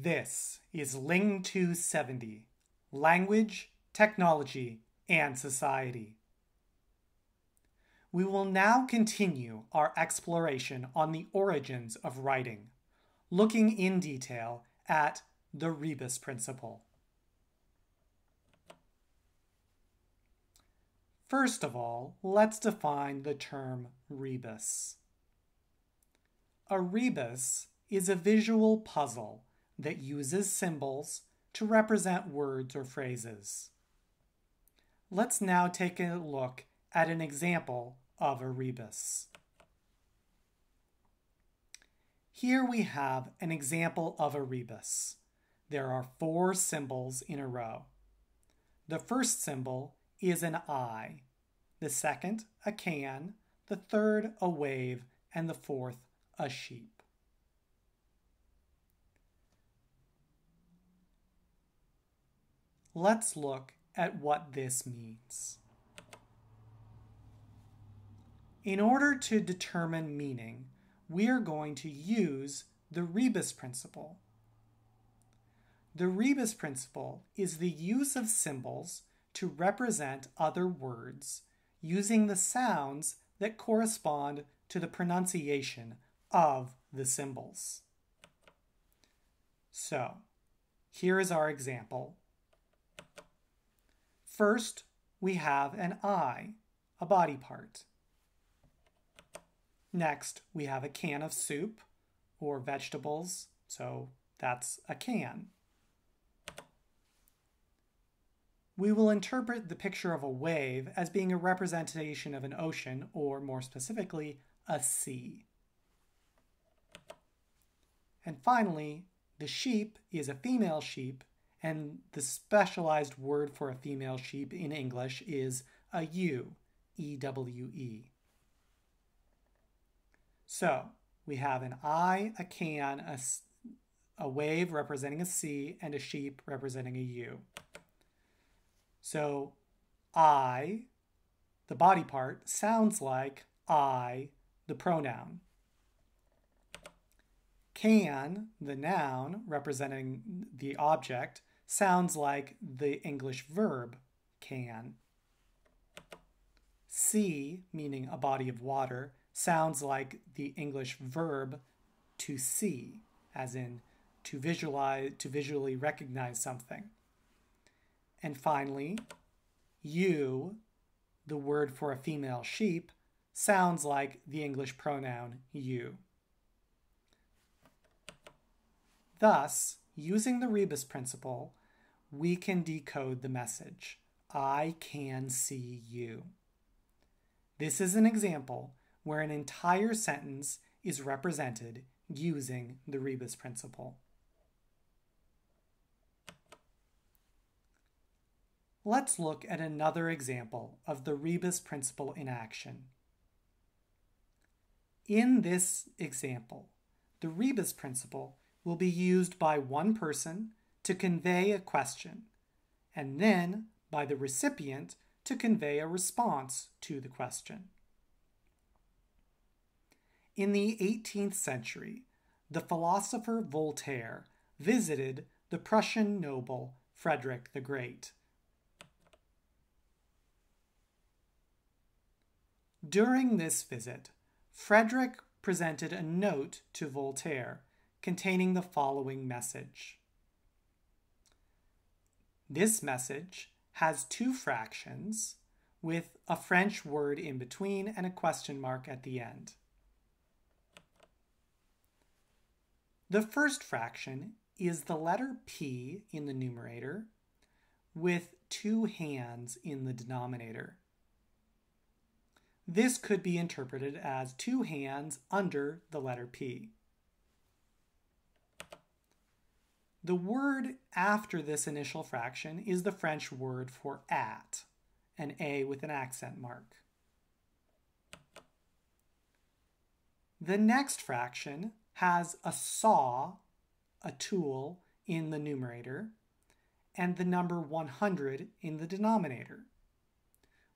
This is Ling 270 Language, Technology, and Society. We will now continue our exploration on the origins of writing, looking in detail at the rebus principle. First of all, let's define the term rebus. A rebus is a visual puzzle that uses symbols to represent words or phrases. Let's now take a look at an example of a rebus. Here we have an example of a rebus. There are four symbols in a row. The first symbol is an eye, the second a can, the third a wave, and the fourth a sheep. Let's look at what this means. In order to determine meaning, we are going to use the rebus principle. The rebus principle is the use of symbols to represent other words using the sounds that correspond to the pronunciation of the symbols. So, here is our example First, we have an eye, a body part. Next, we have a can of soup or vegetables, so that's a can. We will interpret the picture of a wave as being a representation of an ocean, or more specifically, a sea. And finally, the sheep is a female sheep and the specialized word for a female sheep in English is a ewe, E-W-E. So we have an eye, a can, a, a wave representing a sea, and a sheep representing a ewe. So I, the body part, sounds like I, the pronoun. Can, the noun representing the object, sounds like the English verb can. See, meaning a body of water, sounds like the English verb to see, as in to visualize, to visually recognize something. And finally, you, the word for a female sheep, sounds like the English pronoun you. Thus, using the rebus principle, we can decode the message. I can see you. This is an example where an entire sentence is represented using the rebus principle. Let's look at another example of the rebus principle in action. In this example, the rebus principle will be used by one person to convey a question, and then by the recipient to convey a response to the question. In the 18th century, the philosopher Voltaire visited the Prussian noble Frederick the Great. During this visit, Frederick presented a note to Voltaire containing the following message. This message has two fractions with a French word in between and a question mark at the end. The first fraction is the letter P in the numerator with two hands in the denominator. This could be interpreted as two hands under the letter P. The word after this initial fraction is the French word for at, an A with an accent mark. The next fraction has a saw, a tool, in the numerator, and the number 100 in the denominator.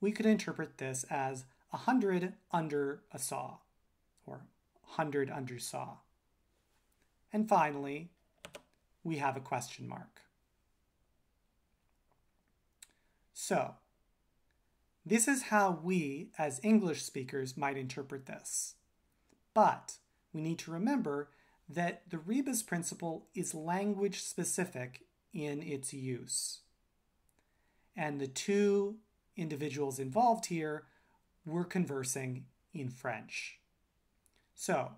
We could interpret this as 100 under a saw, or 100 under saw. And finally, we have a question mark. So, this is how we, as English speakers, might interpret this. But we need to remember that the rebus principle is language specific in its use. And the two individuals involved here were conversing in French. So,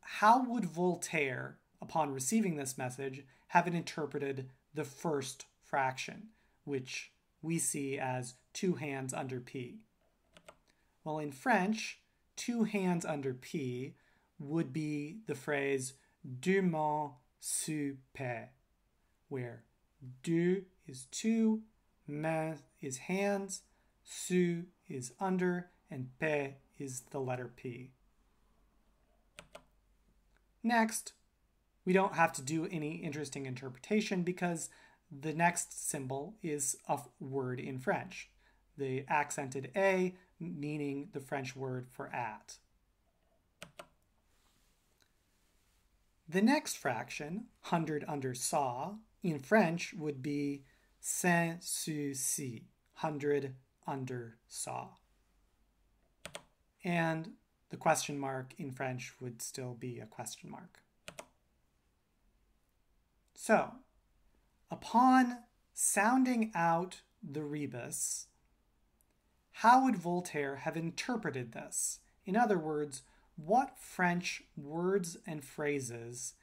how would Voltaire, upon receiving this message, have it interpreted the first fraction, which we see as two hands under P. Well, in French, two hands under P would be the phrase deux mains sous paix, where deux is two, mains is hands, sous is under, and paix is the letter P. Next, we don't have to do any interesting interpretation because the next symbol is a word in French, the accented A, meaning the French word for at. The next fraction, hundred under saw, in French would be cent sous ci, hundred under saw. And the question mark in French would still be a question mark. So, Upon sounding out the rebus, how would Voltaire have interpreted this? In other words, what French words and phrases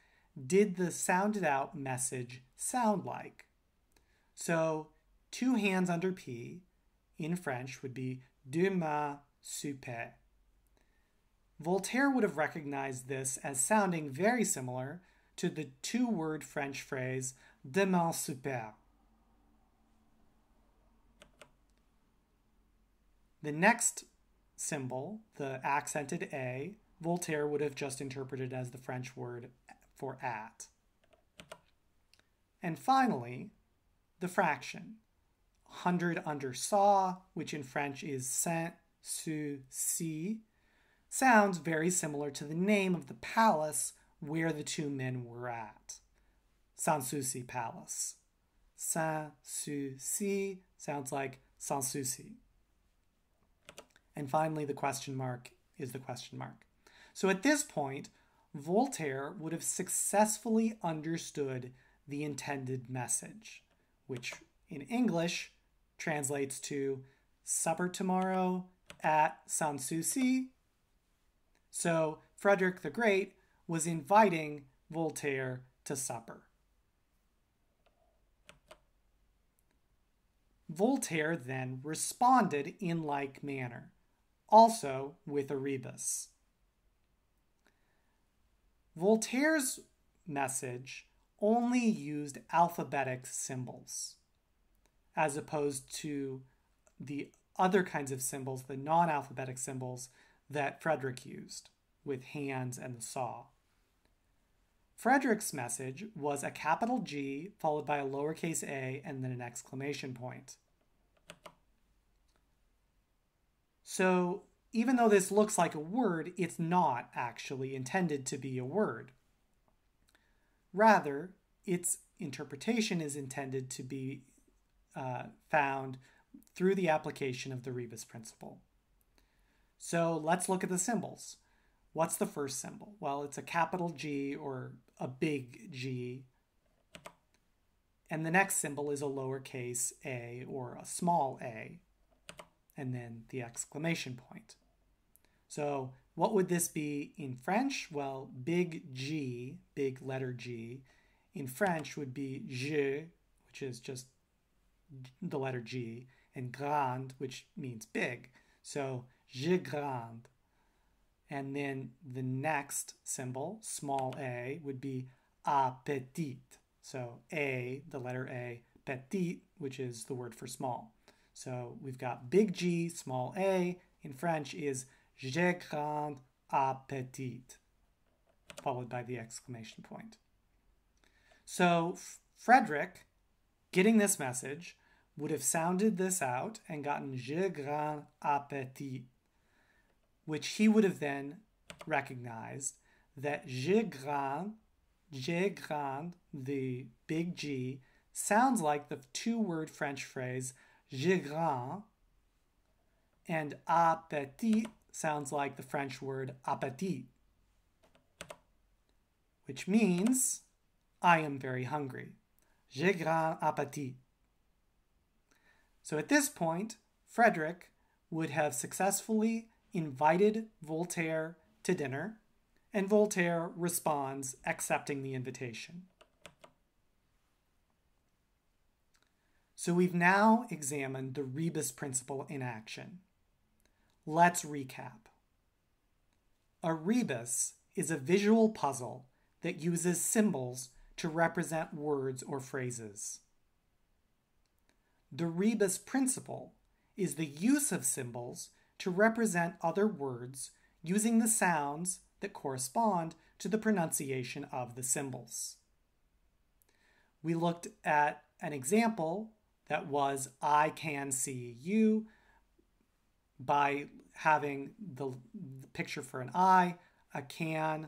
did the sounded out message sound like? So, two hands under P in French would be deux mains sous paix. Voltaire would have recognized this as sounding very similar to the two word French phrase Demain souper. The next symbol, the accented A, Voltaire would have just interpreted as the French word for at. And finally, the fraction. 100 under saw, which in French is cent sous ci, sounds very similar to the name of the palace where the two men were at. Sanssouci Palace. Sanssouci sounds like Sanssouci. And finally, the question mark is the question mark. So at this point, Voltaire would have successfully understood the intended message, which in English translates to supper tomorrow at Sanssouci. So Frederick the Great was inviting Voltaire to supper. Voltaire then responded in like manner, also with a rebus. Voltaire's message only used alphabetic symbols, as opposed to the other kinds of symbols, the non alphabetic symbols that Frederick used with hands and the saw. Frederick's message was a capital G followed by a lowercase a and then an exclamation point. So even though this looks like a word, it's not actually intended to be a word. Rather, its interpretation is intended to be uh, found through the application of the rebus principle. So let's look at the symbols. What's the first symbol? Well, it's a capital G or a big G. And the next symbol is a lowercase a or a small a, and then the exclamation point. So what would this be in French? Well, big G, big letter G, in French would be je, which is just the letter G, and grand, which means big. So je grand. And then the next symbol, small a, would be a petit. So a, the letter A, petit, which is the word for small. So we've got big G, small a, in French is j'ai grand appétit, followed by the exclamation point. So Frederick, getting this message, would have sounded this out and gotten j'ai grand appétit which he would have then recognized that je grand G grand, the big G, sounds like the two word French phrase je grand, and appétit sounds like the French word appétit, which means I am very hungry. J'ai grand appétit. So at this point, Frederick would have successfully invited Voltaire to dinner, and Voltaire responds accepting the invitation. So we've now examined the rebus principle in action. Let's recap. A rebus is a visual puzzle that uses symbols to represent words or phrases. The rebus principle is the use of symbols to represent other words using the sounds that correspond to the pronunciation of the symbols. We looked at an example that was I can see you by having the, the picture for an eye, a can,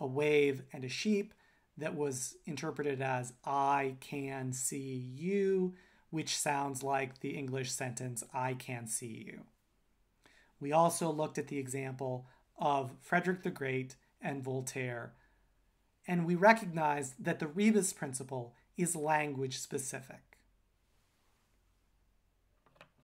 a wave, and a sheep that was interpreted as I can see you, which sounds like the English sentence I can see you. We also looked at the example of Frederick the Great and Voltaire, and we recognized that the rebus principle is language specific.